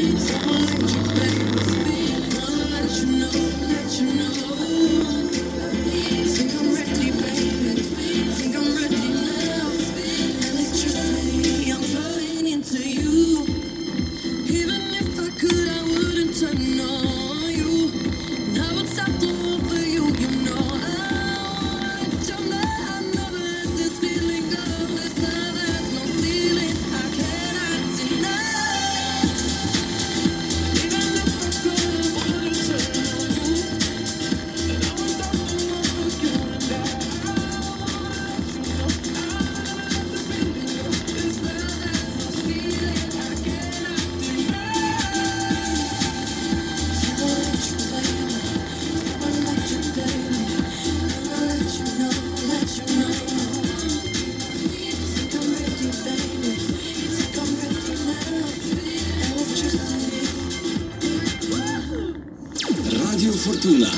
Jesus. Rádio Fortuna.